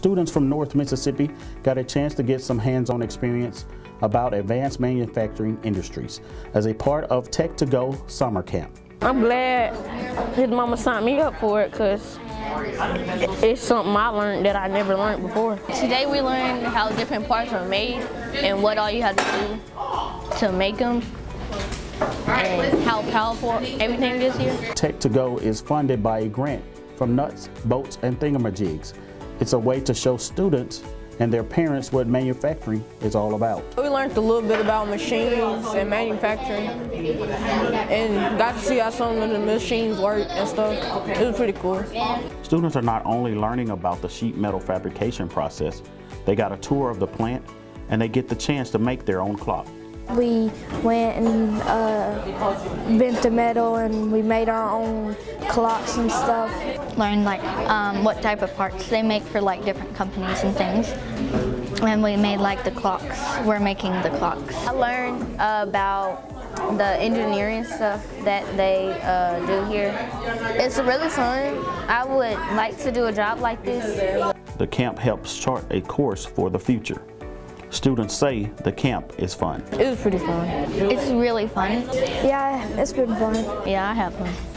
students from North Mississippi got a chance to get some hands-on experience about advanced manufacturing industries as a part of Tek2Go summer camp. I'm glad his mama signed me up for it because it's something I learned that I never learned before. Today we learned how different parts are made and what all you have to do to make them and how powerful everything is here. Tek2Go is funded by a grant from Nuts, Bolts, and Thingamajigs. It's a way to show students and their parents what manufacturing is all about. We learned a little bit about machines and manufacturing and got to see how some of the machines work and stuff. It was pretty cool. Students are not only learning about the sheet metal fabrication process, they got a tour of the plant and they get the chance to make their own clock. We went and uh, bent the metal and we made our own clocks and stuff. Learned like um, what type of parts they make for like different companies and things. And we made like the clocks. We're making the clocks. I learned uh, about the engineering stuff that they uh, do here. It's really fun. I would like to do a job like this. The camp helps chart a course for the future. Students say the camp is fun. It was pretty fun. It's really fun. Yeah, it's been fun. Yeah, I have fun.